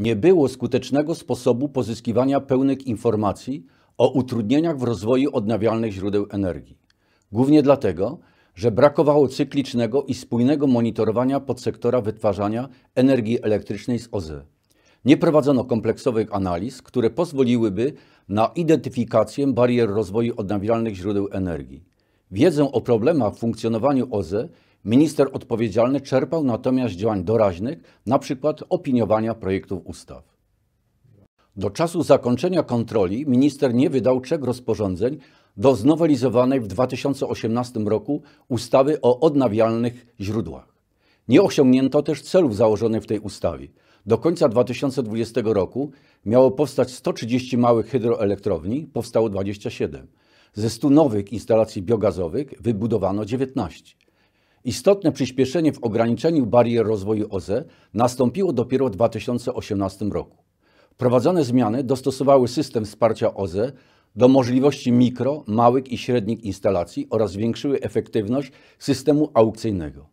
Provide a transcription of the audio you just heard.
Nie było skutecznego sposobu pozyskiwania pełnych informacji o utrudnieniach w rozwoju odnawialnych źródeł energii. Głównie dlatego, że brakowało cyklicznego i spójnego monitorowania podsektora wytwarzania energii elektrycznej z OZE. Nie prowadzono kompleksowych analiz, które pozwoliłyby na identyfikację barier rozwoju odnawialnych źródeł energii. Wiedzę o problemach w funkcjonowaniu OZE minister odpowiedzialny czerpał natomiast działań doraźnych, np. opiniowania projektów ustaw. Do czasu zakończenia kontroli minister nie wydał trzech rozporządzeń do znowelizowanej w 2018 roku ustawy o odnawialnych źródłach. Nie osiągnięto też celów założonych w tej ustawie. Do końca 2020 roku miało powstać 130 małych hydroelektrowni, powstało 27. Ze 100 nowych instalacji biogazowych wybudowano 19. Istotne przyspieszenie w ograniczeniu barier rozwoju OZE nastąpiło dopiero w 2018 roku. Wprowadzone zmiany dostosowały system wsparcia OZE do możliwości mikro, małych i średnich instalacji oraz zwiększyły efektywność systemu aukcyjnego.